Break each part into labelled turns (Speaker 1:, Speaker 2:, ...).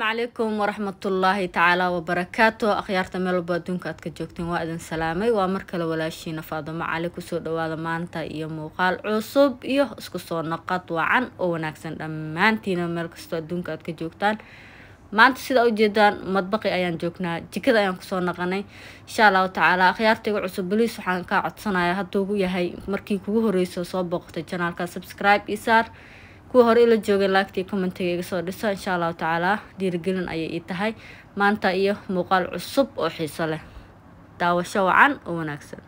Speaker 1: calaykum waraxmatullaahi tacaala wabarakaatu akhyaarta meel walba adduunka aad ka joogteen waa idin salaamay. Waa mar kale walaashiina faadumo cali ku soo dhawaada maanta iyo muuqaal cusub iyo isku soo naqad wacan oo wanaagsan dhammaantiina. Meel kastoo adduunka aad ka joogtaan maanta sidaa ujeedaan madbaqi ayaan joognaa jikada ayaan ku soo naqanay. Insha allahu tacaala akhyaartayga cusub baliis waxaan kaa codsanayaa hadduu yahay markii kugu horeyso soo booqtay janaalka subscribe iyo saar kuwa hore ila joogay laagtii commentiga iga soo dhiso insha allahu tacaala dhiirigelin ayay ii tahay. Maanta iyo muuqaal cusub oo xiiso leh. Daawasho wacan oo wanaagsan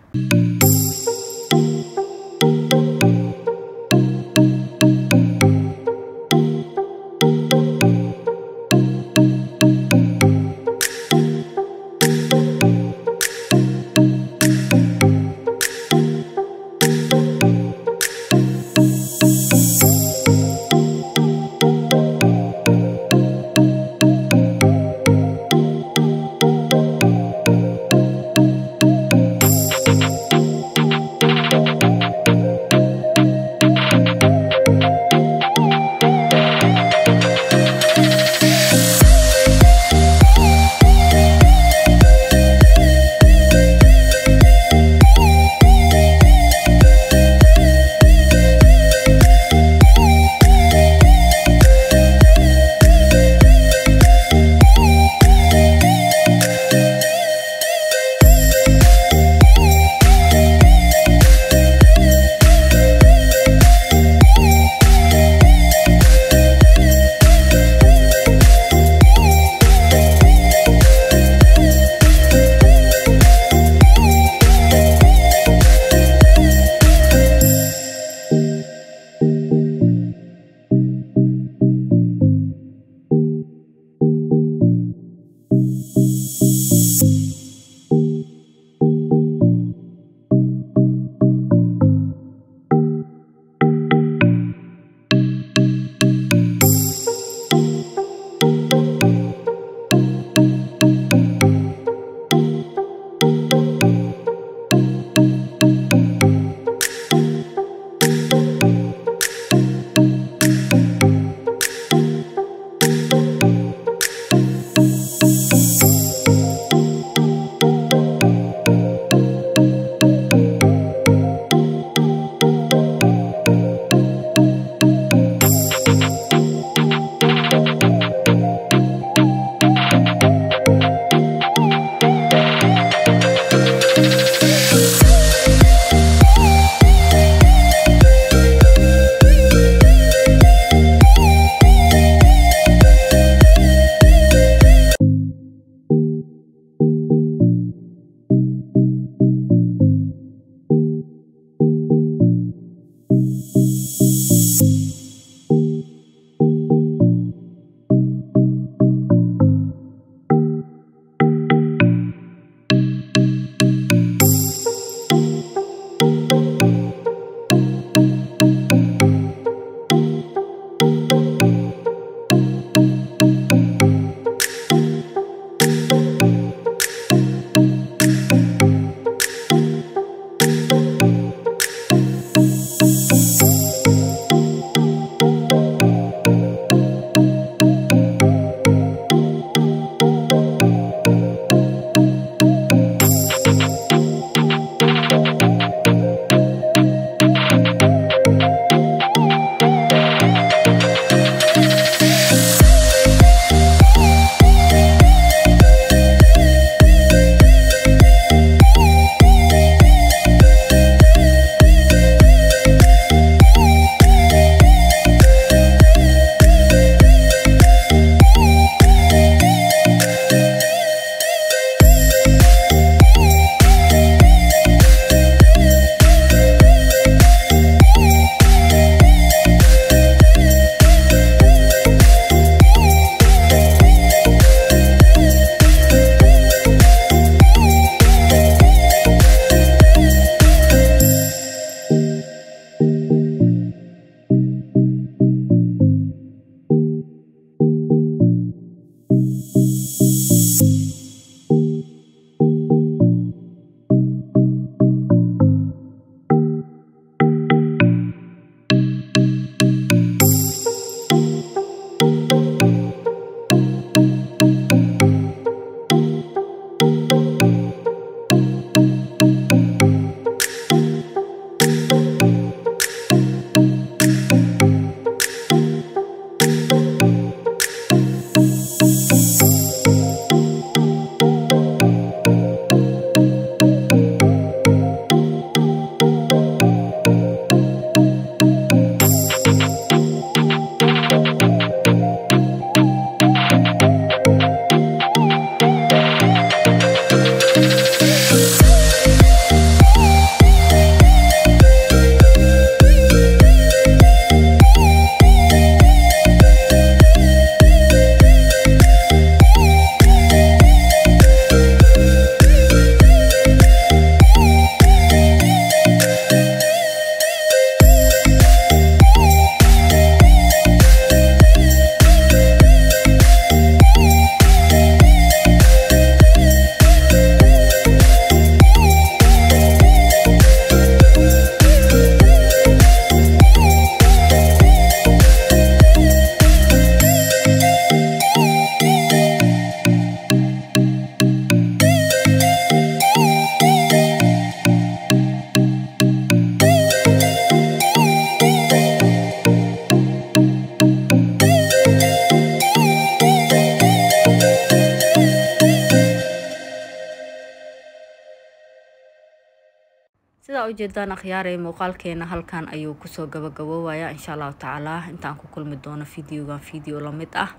Speaker 1: sidaa ujeedaan akhyaaray muuqaalkeena halkan ayuu ku soo gabagaboowaya insha allahu tacaala intaan ku kulmi doono videogan video la mid ah.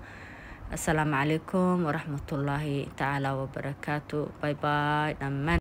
Speaker 1: Assalaamu calaykum waraxmatullaahi tacaala wabarakaatu bye bye dhammaan